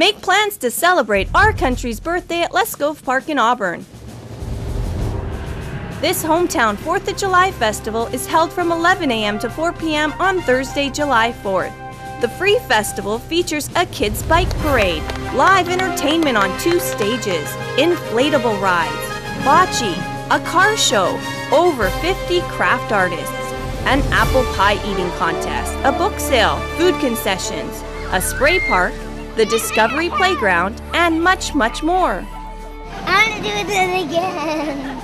Make plans to celebrate our country's birthday at Les Gove Park in Auburn. This hometown 4th of July festival is held from 11 a.m. to 4 p.m. on Thursday, July 4th. The free festival features a kids' bike parade, live entertainment on two stages, inflatable rides, bocce, a car show, over 50 craft artists, an apple pie eating contest, a book sale, food concessions, a spray park, the Discovery Playground, and much, much more. I want to do it again.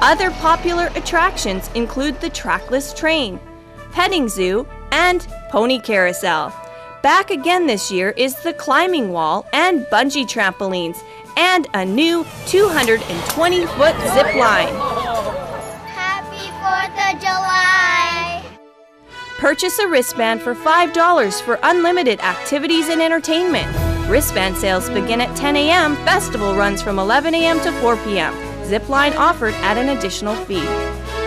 Other popular attractions include the trackless train, petting zoo, and pony carousel. Back again this year is the climbing wall and bungee trampolines, and a new 220 foot zip line. Purchase a wristband for $5 for unlimited activities and entertainment. Wristband sales begin at 10 a.m. Festival runs from 11 a.m. to 4 p.m. Zipline offered at an additional fee.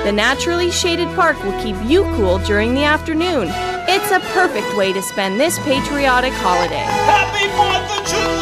The naturally shaded park will keep you cool during the afternoon. It's a perfect way to spend this patriotic holiday. Happy 4th of July!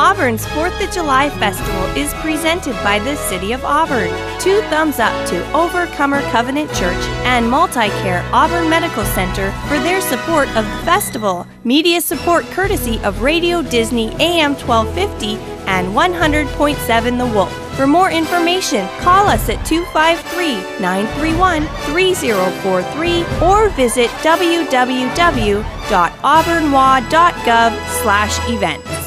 Auburn's 4th of July Festival is presented by the City of Auburn. Two thumbs up to Overcomer Covenant Church and Multicare Auburn Medical Center for their support of the festival. Media support courtesy of Radio Disney AM 1250 and 100.7 The Wolf. For more information, call us at 253 931 3043 or visit www.auburnwa.gov/events.